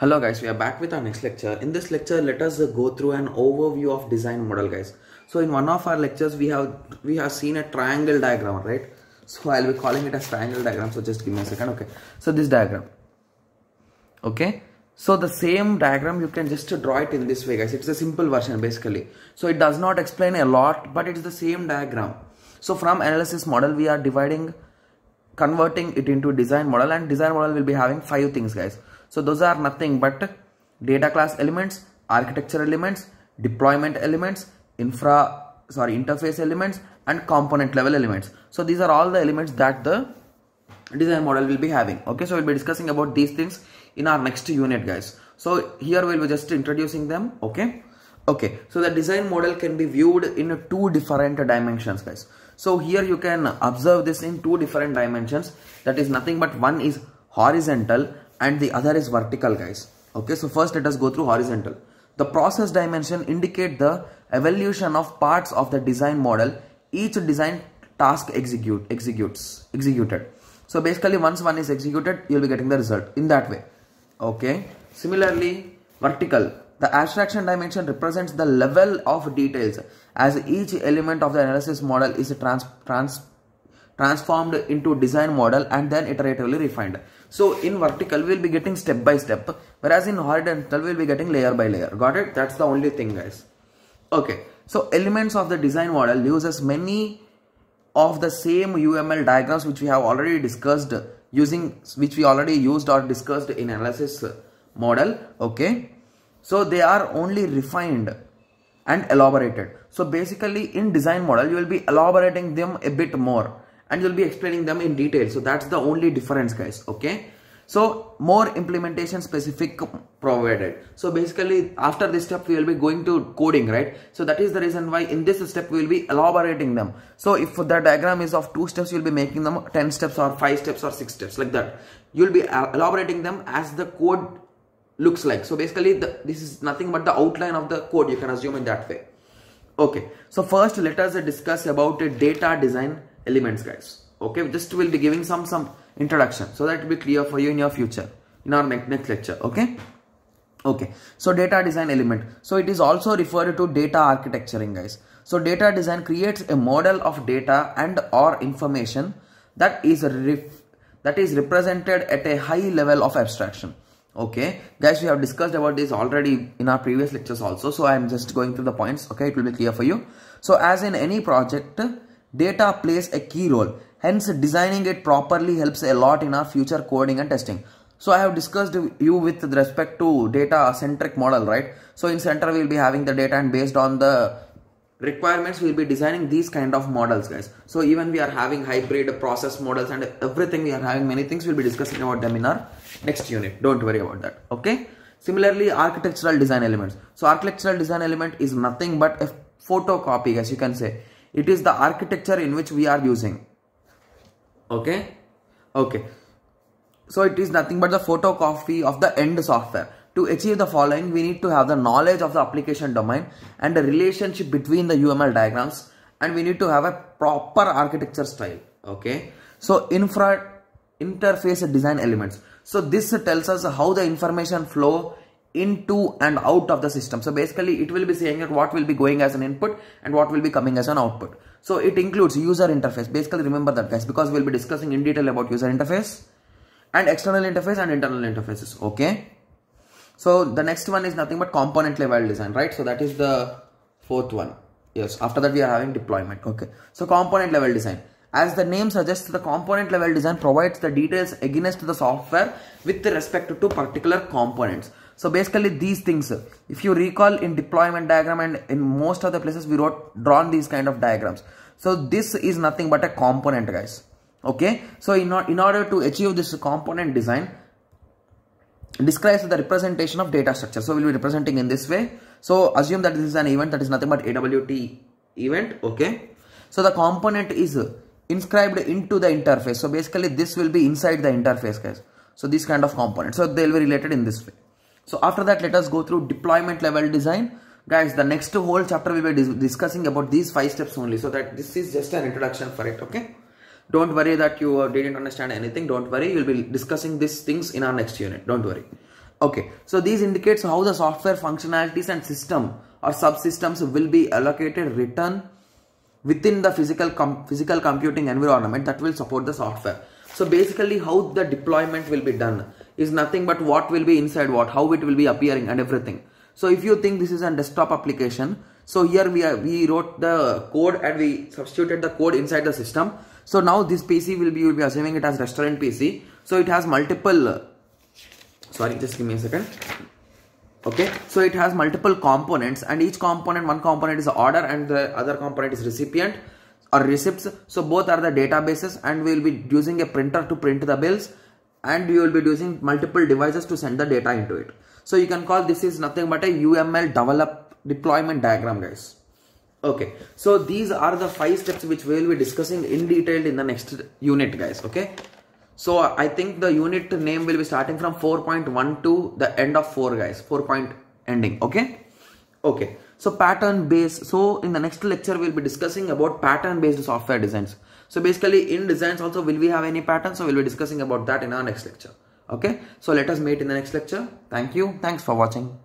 Hello guys, we are back with our next lecture. In this lecture, let us go through an overview of design model guys. So in one of our lectures, we have we have seen a triangle diagram, right? So I'll be calling it a triangle diagram. So just give me a second. Okay. So this diagram. Okay. So the same diagram, you can just draw it in this way guys. It's a simple version basically. So it does not explain a lot, but it's the same diagram. So from analysis model, we are dividing converting it into design model and design model will be having five things guys so those are nothing but data class elements architecture elements deployment elements infra sorry interface elements and component level elements. So these are all the elements that the design model will be having. Okay so we'll be discussing about these things in our next unit guys. So here we'll be just introducing them. Okay? Okay. So the design model can be viewed in two different dimensions guys. So here you can observe this in two different dimensions. That is nothing but one is horizontal and the other is vertical guys. Okay, so first let us go through horizontal. The process dimension indicate the evolution of parts of the design model. Each design task execute executes executed. So basically once one is executed, you'll be getting the result in that way. Okay. Similarly, vertical the abstraction dimension represents the level of details as each element of the analysis model is trans, trans, transformed into design model and then iteratively refined. So in vertical we will be getting step by step whereas in horizontal we will be getting layer by layer. Got it? That's the only thing guys. Okay. So elements of the design model uses many of the same UML diagrams which we have already discussed using which we already used or discussed in analysis model. Okay so they are only refined and elaborated. So basically in design model, you will be elaborating them a bit more and you'll be explaining them in detail. So that's the only difference guys. Okay. So more implementation specific provided. So basically after this step we will be going to coding right. So that is the reason why in this step we will be elaborating them. So if the diagram is of two steps you will be making them 10 steps or 5 steps or 6 steps like that. You will be elaborating them as the code looks like. So basically the, this is nothing but the outline of the code you can assume in that way. Okay, so first let us discuss about a data design elements guys. Okay, just we'll be giving some some introduction so that will be clear for you in your future in our next, lecture. Okay. Okay, so data design element. So it is also referred to data architecturing guys. So data design creates a model of data and or information that is that is represented at a high level of abstraction okay guys we have discussed about this already in our previous lectures also so i am just going through the points okay it will be clear for you so as in any project data plays a key role. Hence designing it properly helps a lot in our future coding and testing. So i have discussed you with respect to data centric model right? So in center we will be having the data and based on the requirements we'll be designing these kind of models guys. So even we are having hybrid process models and everything we are having many things we'll be discussing about them in our next unit. Don't worry about that okay? Similarly architectural design elements. So architectural design element is nothing but a photocopy as you can say it is the architecture in which we are using okay okay so it is nothing but the photocopy of the end software to achieve the following, we need to have the knowledge of the application domain and the relationship between the UML diagrams and we need to have a proper architecture style. Okay. So infra interface design elements. So this tells us how the information flow into and out of the system. So basically it will be saying what will be going as an input and what will be coming as an output. So it includes user interface. Basically remember that guys because we'll be discussing in detail about user interface and external interface and internal interfaces. Okay. So the next one is nothing but component level design, right? So that is the fourth one. Yes, after that we are having deployment. Okay. So component level design. As the name suggests, the component level design provides the details against the software with respect to particular components. So basically these things, if you recall in deployment diagram and in most of the places we wrote drawn these kind of diagrams. So this is nothing but a component guys. Okay. So in, in order to achieve this component design, describes the representation of data structure. So we'll be representing in this way. So assume that this is an event that is nothing but AWT event. Okay. So the component is inscribed into the interface. So basically this will be inside the interface guys. So this kind of component. So they'll be related in this way. So after that let us go through deployment level design. Guys the next whole chapter we will be discussing about these five steps only. So that this is just an introduction for it. Okay don't worry that you uh, didn't understand anything don't worry we'll be discussing these things in our next unit don't worry Okay, so these indicates how the software functionalities and system or subsystems will be allocated written within the physical com physical computing environment that will support the software. So basically how the deployment will be done is nothing but what will be inside what, how it will be appearing and everything. So if you think this is a desktop application, so here we are, we wrote the code and we substituted the code inside the system. So now this PC will be, will be assuming it as restaurant PC. So it has multiple sorry just give me a second okay so it has multiple components and each component one component is order and the other component is recipient or receipts so both are the databases and we will be using a printer to print the bills and we will be using multiple devices to send the data into it so you can call this is nothing but a uml develop deployment diagram guys okay so these are the five steps which we will be discussing in detail in the next unit guys okay so I think the unit name will be starting from 4.1 to the end of 4 guys. 4 point ending. Okay. Okay. So pattern based. So in the next lecture we'll be discussing about pattern based software designs. So basically in designs also will we have any pattern? So we'll be discussing about that in our next lecture. Okay. So let us meet in the next lecture. Thank you. Thanks for watching.